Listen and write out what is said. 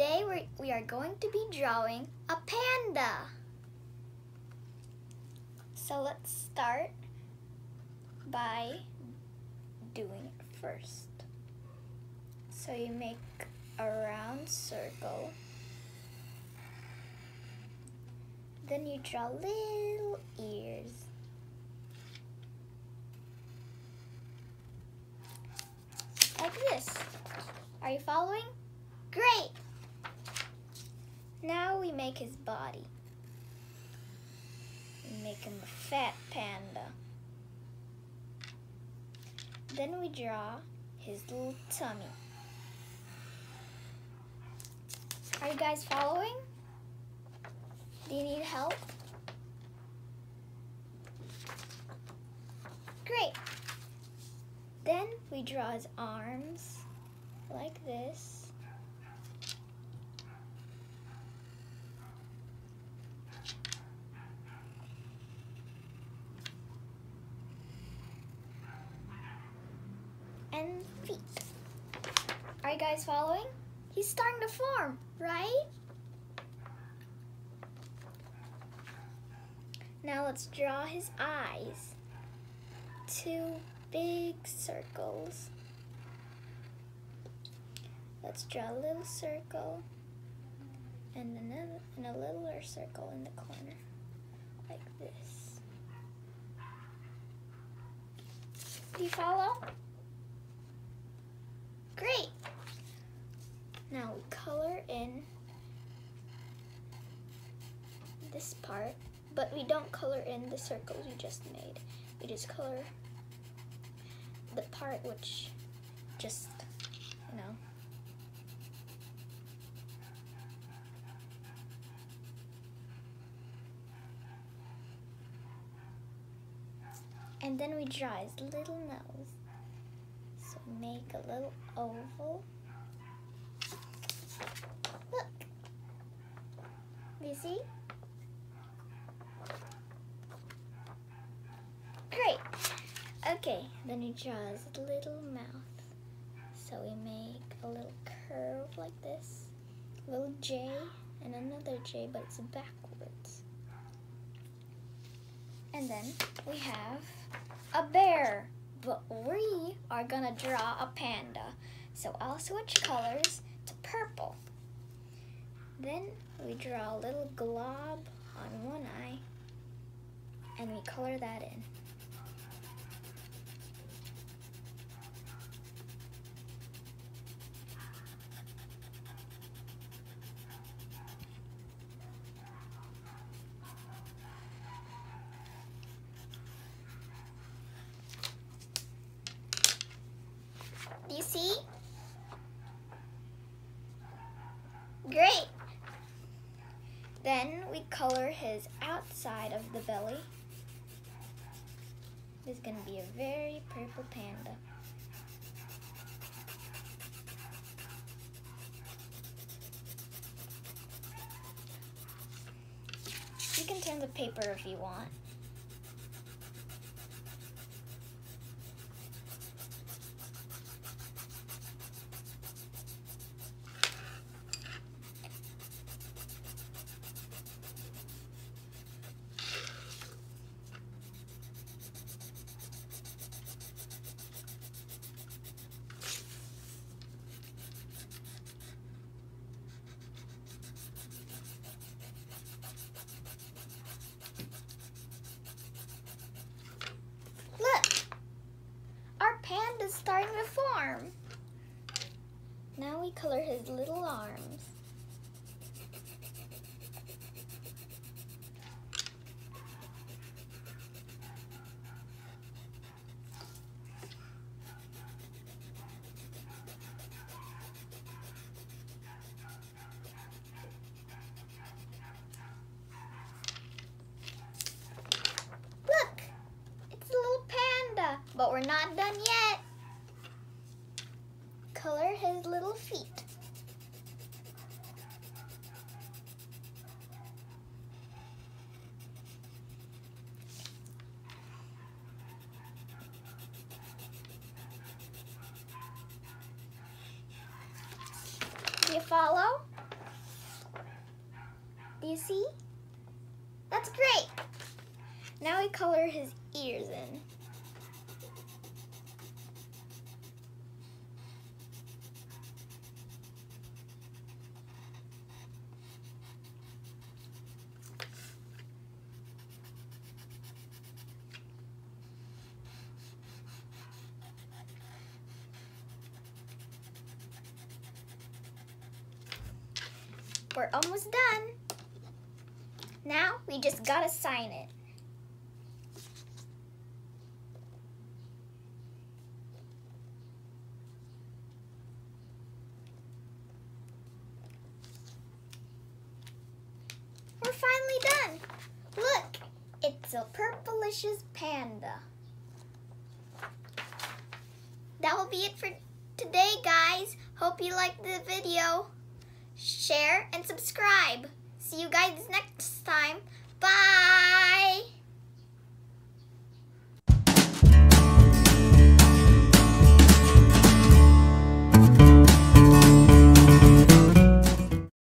Today we're, we are going to be drawing a panda. So let's start by doing it first. So you make a round circle. Then you draw little ears. Like this. Are you following? Great! Now we make his body. We make him a fat panda. Then we draw his little tummy. Are you guys following? Do you need help? Great. Then we draw his arms like this. And feet. Are you guys following? He's starting to form, right? Now let's draw his eyes. Two big circles. Let's draw a little circle and another and a littler circle in the corner, like this. Do you follow? Great. Now we color in this part, but we don't color in the circles we just made. We just color the part which just, you know, And then we draw his little nose. So make a little oval. Look. You see? Great. Okay, then we draw his little mouth. So we make a little curve like this. A little J and another J, but it's backwards. And then we have a bear, but we are gonna draw a panda. So I'll switch colors to purple. Then we draw a little glob on one eye and we color that in. Do you see? Great. Then we color his outside of the belly. This is going to be a very purple panda. You can turn the paper if you want. Look! Our panda's starting to form. Now we color his little arms. Look! It's a little panda, but we're not done yet. Color his little feet. Do you follow? Do you see? That's great. Now we color his ears in. We're almost done. Now we just gotta sign it. We're finally done. Look, it's a purplicious panda. That will be it for today, guys. Hope you liked the video share, and subscribe. See you guys next time. Bye.